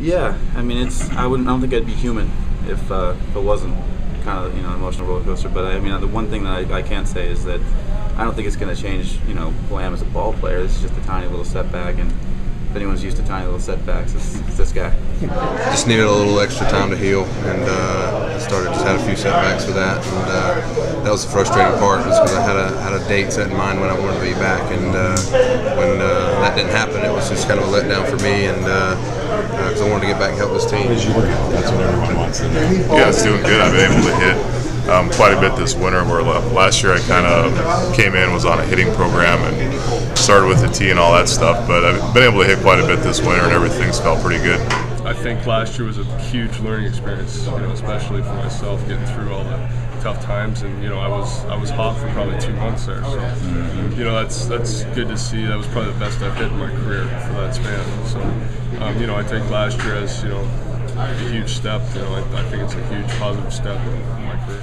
Yeah, I mean, it's I wouldn't I don't think I'd be human if uh, if it wasn't kind of you know an emotional roller coaster. But I mean, the one thing that I, I can say is that I don't think it's going to change you know who I am as a ball player. This is just a tiny little setback, and if anyone's used to tiny little setbacks, it's, it's this guy. Just needed a little extra time to heal, and uh, I started just had a few setbacks with that, and uh, that was the frustrating part, was because I had a had a date set in mind when I wanted to be back, and uh, when uh, didn't happen, it was just kind of a letdown for me, and because I wanted to get back and help this team. That's what everyone wants to know. Yeah, it's doing good. I've been able to hit um, quite a bit this winter. Where last year I kind of came in, was on a hitting program, and started with the tee and all that stuff. But I've been able to hit quite a bit this winter, and everything's felt pretty good. I think last year was a huge learning experience, you know, especially for myself, getting through all the tough times. And you know, I was I was hot for probably two months there, so you know that's that's good to see. That was probably the best I've hit in my career for that span. So um, you know, I take last year as you know a huge step. You know, I, I think it's a huge positive step in my career.